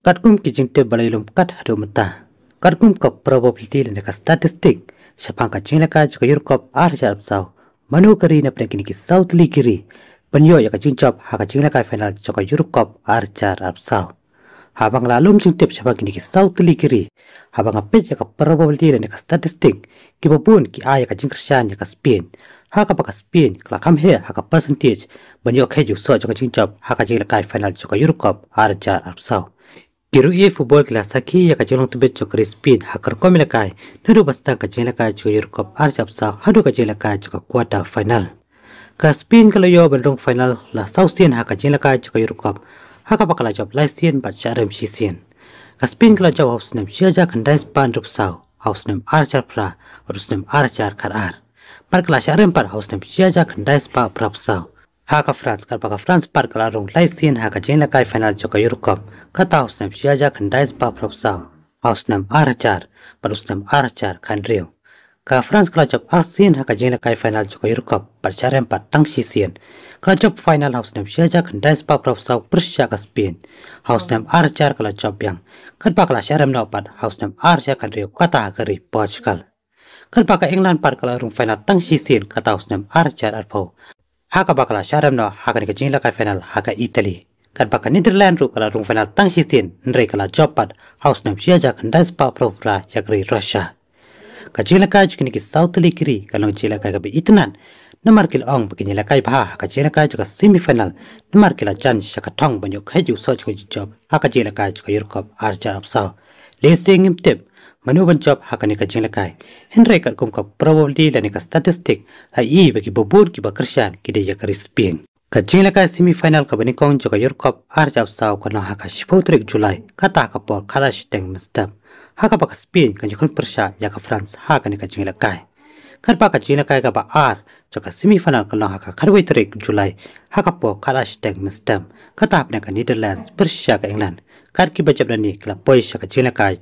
Katkum kijing te balailum kat hado mata. Katkum ka probability le ka statistic. Shapang ka jingla ka jika yurkop ar jarab saw. Manu kari na pna kini ki south li kiri. Panyo ya ka jingjop ha ka jingla ka final jika yurkop ar jarab saw. Habang lalum jing tip shapang kini ki south li kiri. Habang apit ya ka probability le ka statistic. Kibabun ki aya ka jingkrshan ya ka spin. haka baka spin kala kam he haka percentage banyo khe ju so jaka chingchap haka jingla kai final jaka Eurocup ar jar ar saw kiru e football kala sakhi ya ka jilong tubet jaka spin haka komila kai. Nuru basta ka jingla kai jaka Eurocup ar jap saw hadu ka jingla kai jaka quarter final. Ka spin kala yo bandong final la saw sien haka jingla kai jaka Eurocup haka bakala job lai sien ba charam shi sien. Ka spin kala job house nem shia khandai span rup saw house nem ar jar pra rus nem ar jar kar ar. Par kala sharim par house nem chia ja khandai spa prap sa ha ka france kar ka france par kala rong lai sin ha ka jen la kai final jo ka europe cup ka ta house nem chia ja khandai spa prap sa. House nem ar char par us nem ar char khan rio ka france kala job ar sin ha ka jen la kai final jo ka europe par sharim par tang shi sin kala job final house nem chia ja khandai spa prap sa prusha ka spain house nem ar char kala job yang. Kan pa kala sharim no par house nem ar char khan rio ka ta ka ri portugal kan paka England par kala rung final tang si sin kata usnem ar char ar po haka bakala sharam no haka ni kajing ka final haka Italy. Kan paka Netherland ru kala rung final tang si sin nre kala jopat house nem sia jak ndas pa pro pra yakri Russia. Kajing ka jikini ki South Lee kiri kalong jila ka gabi itnan namar kil ong bagi nila kai bah haka jila ka jika semifinal. Namar kila jan shaka tong banyo kaju so jika job haka jila ka jika Eurocup ar jar up sao le manu ban job hakani ka jing lakai henre kar kum ka probability la ka statistic ha i ba ki bobun ki ba krishan ki de yakari spin. Ka jing lakai semi final ka bani kong joka yor cup ar jab saw ka na haka shipotrik july ka ta ka por khala shiteng mistap haka ba ka spin ka jikon persha ya ka france hakani ka jing lakai kar ba ka jing lakai ka ba ar joka semi final ka na haka karwai trik july haka po khala shiteng mistap ka ta apne ka netherlands persha ka england. Kar ki bajab ni kla poisha ka jing lakai